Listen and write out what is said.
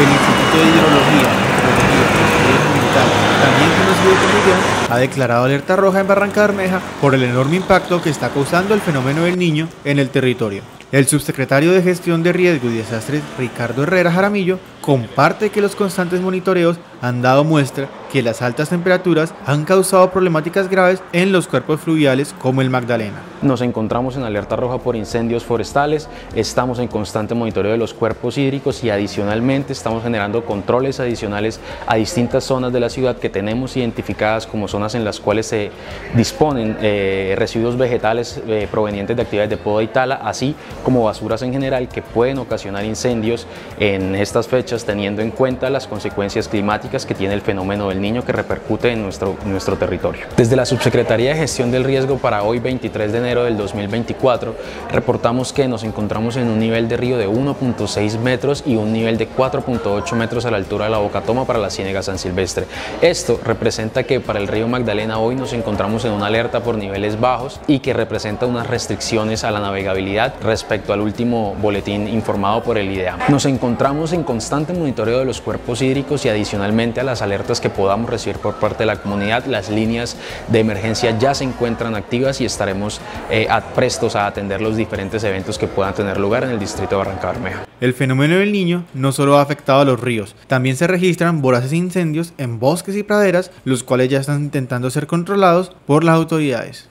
el Instituto de Hidrología, también conocido como IDEAM, ha declarado alerta roja en Barranca Bermeja por el enorme impacto que está causando el fenómeno del niño en el territorio. El subsecretario de Gestión de Riesgo y Desastres, Ricardo Herrera Jaramillo, comparte que los constantes monitoreos han dado muestra que las altas temperaturas han causado problemáticas graves en los cuerpos fluviales como el Magdalena. Nos encontramos en alerta roja por incendios forestales, estamos en constante monitoreo de los cuerpos hídricos y adicionalmente estamos generando controles adicionales a distintas zonas de la ciudad que tenemos identificadas como zonas en las cuales se disponen eh, residuos vegetales eh, provenientes de actividades de poda y tala, así como basuras en general que pueden ocasionar incendios en estas fechas teniendo en cuenta las consecuencias climáticas que tiene el fenómeno del niño que repercute en nuestro, nuestro territorio. Desde la Subsecretaría de Gestión del Riesgo para hoy 23 de enero del 2024 reportamos que nos encontramos en un nivel de río de 1.6 metros y un nivel de 4.8 metros a la altura de la Bocatoma para la Ciénega San Silvestre. Esto representa que para el río Magdalena hoy nos encontramos en una alerta por niveles bajos y que representa unas restricciones a la navegabilidad respecto al último boletín informado por el IDEAM. Nos encontramos en constante monitoreo de los cuerpos hídricos y adicionalmente a las alertas que podamos recibir por parte de la comunidad, las líneas de emergencia ya se encuentran activas y estaremos eh, prestos a atender los diferentes eventos que puedan tener lugar en el distrito de Barranca Bermeja. El fenómeno del niño no solo ha afectado a los ríos, también se registran voraces incendios en bosques y praderas, los cuales ya están intentando ser controlados por las autoridades.